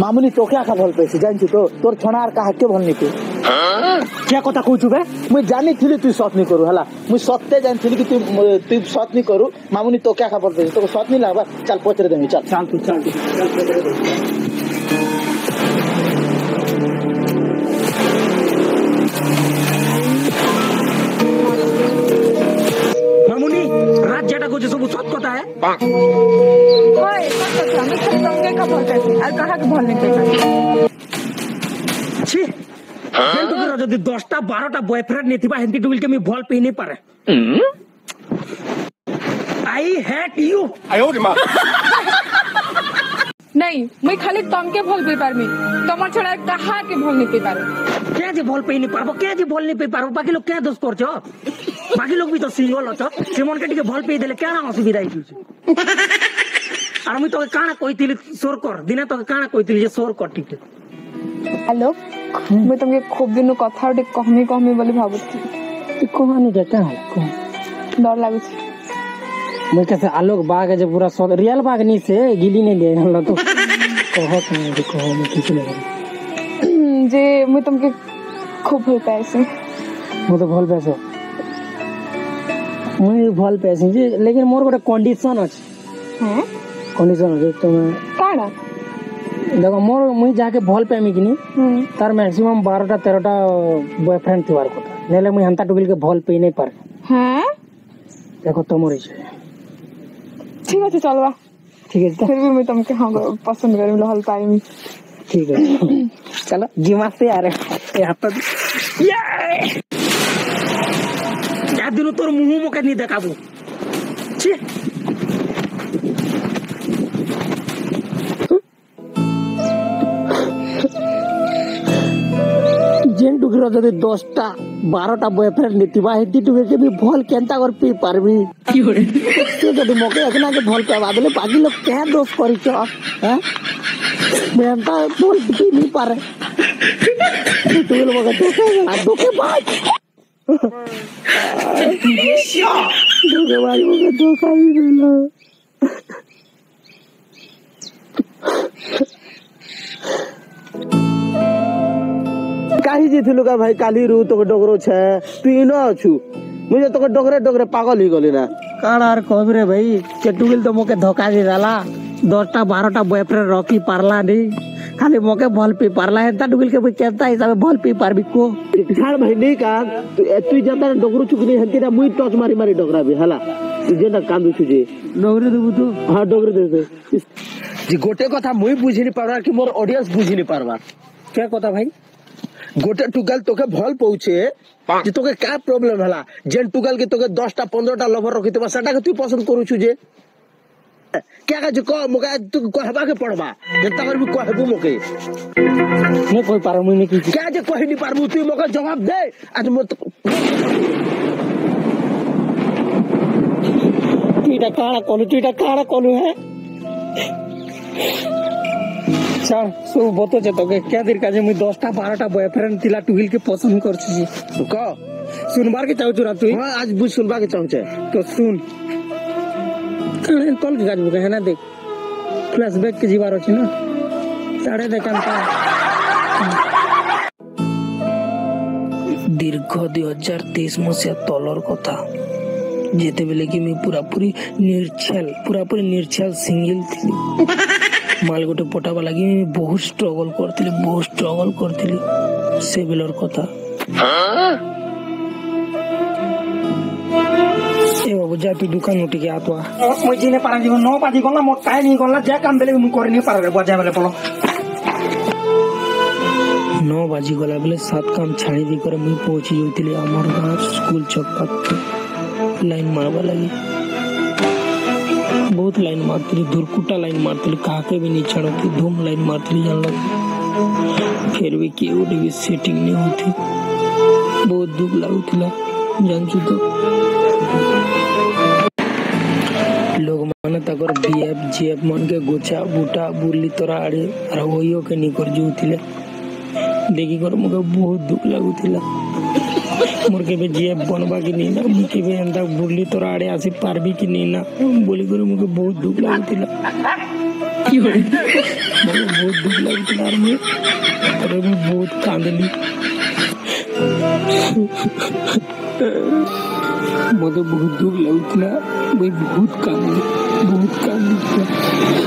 মামুনি তোকে একা ভল পেয়েছি জানছি তো তোর ছড়া আর কাহাকে ভল নিতে কে কথা কହୁଛୁ বে ମୁଁ ଜାଣିଥିଲି ତୁ ସତ୍ ନି କରୁ ହେଲା ମୁଁ ସତେ ଜାଣିଥିଲି କି ତୁ ତୁ ସତ୍ ନି କରୁ ମାମୁନି ତୋ କେ ଖବର ଦେବି ତୋ ସତ୍ ନି ଲାଗବା ଚାଲ ପଚରେ ଦେମି ଚାଲ ଚାଲ ତୁ ଚାଲ মামুনি রাত যেটা করছে সব সৎ কথা হ্যাঁ কাকে ভাল লাগবে ছি হেন্দুকর যদি 10টা 12টা বয়ফ্রেন্ড নেতিবা হেন্দি ডুবিলকে আমি ভাল পেই নি পারে আই হেট ইউ আই ওর মা নাই মই খালি তমকে ভাল পেই পারমি তোমার ছড়া কাহাকে ভাল নি পেই পারে কে যে ভাল পেই নি পারবো কে যে ভাল নি পেই পারবো বাকি লোক কে দোষ করছো বাকি লোক বি তো সিঙ্গল অছ সেমনকে টিকে ভাল পেই দেলে কেন অসুবিধা হইছে আর মুই তোকে কানা কইতিলি সোর কর। দিনা তোকে কানা কইতিলি যে সোর কর ঠিক হ্যালো? মুই তোমাকে খুব দিন কথা টিক কমই কমই বলি ভাবুছি। তুই কহানি যেটা হয়? ডর লাগুছে। মোর কাছে আলোক বাঘ আছে পুরা সব রিয়াল বাঘ নিছে গিলি নে দিয়ে হলো তো। কহ তুমি যে কহ মুই কিছু না যে মুই তোমাকে খুব ভালো পাইছি। মুই তো ভালো পাইছো মুই ভালো পাইছি যে লেকিন মোর গোটে কন্ডিশন আছে। হ্যাঁ? କଣ୍ଡିସନ ଅଛି ତମେ କାଣା ଦେଖ ମୋର ମୁଇଁ ଯାହାକେ ଭଲ ପାଇମି କିନି ହୁଁ ତାର ମ୍ୟାକ୍ସିମମ୍ ବାରଟା ତେରଟା ବୟଫ୍ରେଣ୍ଡ ଥିବାର କଥା ନହେଲେ ମୁଇଁ ହେନ୍ତା ଟୁକିଲକେ ଭଲ ପାଇ ନାଇଁ ପାରେ ହଁ ଦେଖ ତମର ଇଚ୍ଛା ଠିକ ଅଛି ଚଲବା ଠିକ ଅଛି ତ फिर भी मैं तुमके हाँ पसंद करी ଭଲ ପାଇମି ठीक है चलो जिमा से आ रहे यहाँ पर या दिनों तोर मुंह मुके नहीं देखाबो छी ଝିଅର ଯଦି ଦଶଟା ବାରଟା ବୟଫ୍ରେଣ୍ଡ ନେଇଥିବା ହେଥିଟୁକେ ଯେ ବି ଭଲ କେନ୍ତା କରି ପିଇ ପାରବି ସେ ଯଦି ମକେ ଏକନାକେ ଭଲ ପାଇବା ବେଲେ ବାକି ଲୋକ କେ ଦୋଷ କରିଛ ହେଁ ମୁଁ ଏନ୍ତା ଭଲ ପିଇ ନେଇ ପାରେ ତୁ ବେଲେ ମକେ ଦୋଷ ଆଉ ଦୋକେ ବାଜ ଦୋକେ ବାଜ ମକେ ଦୋଷ ଆଇ ଦେଲା ଯାଇଥିଲୁ କା ଭାଇ କାଲିରୁ ତୋ ଡଗର ଛେ ତୁ ଇନ ଅଛୁ ମୁଁ ଯେ ତୋ ଡଗରେ ଡଗରେ ପାଗଲ ହେଇଗଲି ନା କାଣା ଆର୍ କହିବି ରେ ଭାଇ କେଟୁକିଲ ତ ମୋତେ ଧୋକା ଦେଇଦେଲା ଦଶଟା ବାରଟା ବୟଫ୍ରେଣ୍ଡ ରଖି ପାରଲାନି খালি মকে ভালো পি পারলা হেতা ডুগিল কে কেতা হিসাবে ভালো পি পারবি কো। ছাড় ভাই নেই কা তুই যেতা ডগরু চুকনি হেতি না মুই টচ মারি মারি ডগরাবি হালা। তুই যেটা কান্দুছু যে। ডগরে দেবু তু। হ্যাঁ ডগরে দেবু যে গোটে কথা মুই বুঝিনি পারবার কি মোর অডিয়েন্স বুঝিনি পারবার? কে কথা ভাই? গোটে টুকাল তোকে ভালো পৌঁছে যে তোকে কা প্রবলেম হেলা? যেন টুকাল কি তোকে দশটা পনেরোটা লভর রখিথিবা সেটাকে তুই পছন্দ করুছু যে? কে কাজ ক মোকে তুই কহবাকে পড়বা? যেটা করবি কহবু মোকে। নে কই পার মুই নে কি কে যে কহিনি পারবু তুই মোকে জবাব দে? আজ মো তুই এটা কাড়া কলু? তুই এটা কাড়া কলু হ্যাঁ? স্যার সব বতছে তোকে। কেদির কাজে মুই দশটা বারোটা বয়ফ্রেন্ড তিলা টুহিলকে পছন্দ করছি ক? শুনবার কে চাওছু না তুই? হ্যাঁ, আজ বুঝ শুনবার কে চাওছে। তো শুন। কল গাছ বুকে হ্যাঁ দেখ। ফ্ল্যাশব্যাক কে জিবার আছে না। তাড়ে দেখান তা দীর্ঘ দুই হাজার তেইশ মশিয়া তলর কথা। ଯେତେବେଳେ କି ମୁଇଁ ପୁରାପୁରି ନିର୍ଛେଲ ପୁରାପୁରି ନିର୍ଛେଲ ସିଙ୍ଗିଲ ଥିଲି ମାଲ ଗୋଟେ ପଟାବା ଲାଗି ମୁଇଁ ବହୁତ ଷ୍ଟ୍ରଗଲ କରିଥିଲି ବହୁତ ଷ୍ଟ୍ରଗଲ କରିଥିଲି ସେ ବେଲର କଥା ଏ ବାବୁ ଯା ତୁ ଦୋକାନ ଟିକେ ଆତୁଆ ମୁଇଁ ଜିନେ ପାରା ଯିବ ନ ବାଜି ଗଲା ମୋର ଟାଇମ ହେଇ ଗଲା ଯା କାମ ଦେଲେ ମୁଁ କରିନି ପାରେ ବଜା ବେଲେ ପଳ ନଅ ବାଜି ଗଲା ବେଲେ ସାତ କାମ ଛାଡ଼ି ଦେଇ କରି ମୁଇଁ ପହଞ୍ଚି ଯାଉଥିଲି ଆମର लाइन मारवा लगी। बहुत लाइन मारती धुरकुटा लाइन मारती काके भी नहीं छड़ती धूम लाइन मारती जान लगी। फिर भी केवट भी सेटिंग नहीं होती। बहुत दुख लगुला जान चुका। लोग मानत अगर बी एफ़ जी एफ़ मन के गोचा बूटा बुरली तोरा आड़े और वही के कर जो देखी कर मुझे बहुत दुख लगुला मुर्गे पे जिए बनवा की नीना मुके पे अंदा बुल्ली तोरा आड़े आसी पारबी की नीना बोली करी मुके बहुत दुख लागतिला की होय मुके बहुत दुख लागतिला रे मुके अरे मैं बहुत कांदली। मुझे बहुत दुख लगता मैं बहुत कांदली बहुत कांदली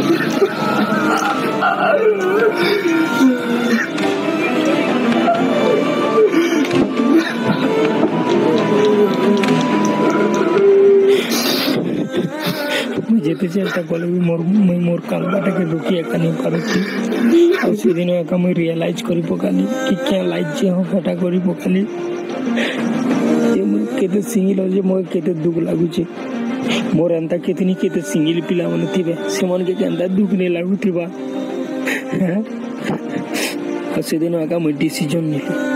ମୁଁ ଯେତେ ଚେଷ୍ଟା କଲେ ବି ମୋର ମୁଇଁ ମୋର କାନ୍ଦବାଟାକେ ରୋକି ଏକା ନେଇ ପାରୁଛି ଆଉ ସେଦିନ ଏକା ମୁଇଁ ରିଏଲାଇଜ୍ କରି ପକାଲି କି କେଁ ଲାଇଟ୍ ଯେ ହଁ ଫଟା କରି ପକାଲି ଯେ ମୁଇଁ କେତେ ସିଙ୍ଗିଲ ଯେ ମୋର କେତେ ଦୁଃଖ ଲାଗୁଛି ମୋର ଏନ୍ତା କେତେନି କେତେ ସିଙ୍ଗିଲ ପିଲାମାନେ ଥିବେ ସେମାନଙ୍କୁ କେନ୍ତା ଦୁଃଖ ନେଇ ଲାଗୁଥିବା ହେଁ? ଆଉ ସେଦିନ ଏକା ମୁଇଁ ଡିସିଜନ୍ ନେଲି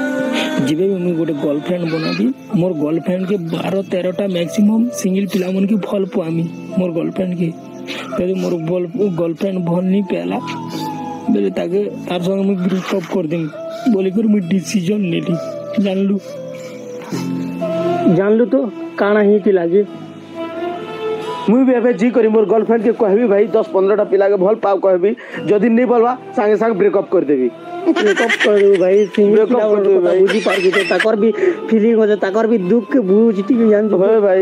जीवे भी मुझे गोटे गर्लफ्रेंड बनाबी, मोर गर्लफ्रेंड के बार तेरह मैक्सीम सिंगल पिला मन के भल पामी, मोर गर्लफ्रेंड के। यदि मोर गर्लफ्रेंड भल नहीं पेला बोले तार संग मुझे ब्रेकअप कर दे बोले कर मुझे डिसीज़न ले ली जान लू तो? काना ही थी लागे मुई भी एबे जी करी, मोर गर्लफ्रेंड के कहबी भाई 10 15टा पिला के भल पाव कहबी। जदी नहीं बलवा सांगे सांग ब्रेकअप कर देबी। ব্রেকআপ করে ভাই ব্রেকআপ করে ভাই বুঝি পারবি তো তাকর বি ফিলিং হচ্ছে তাকর বি দুঃখ বুঝ ঠিক জানছো ভাই ভাই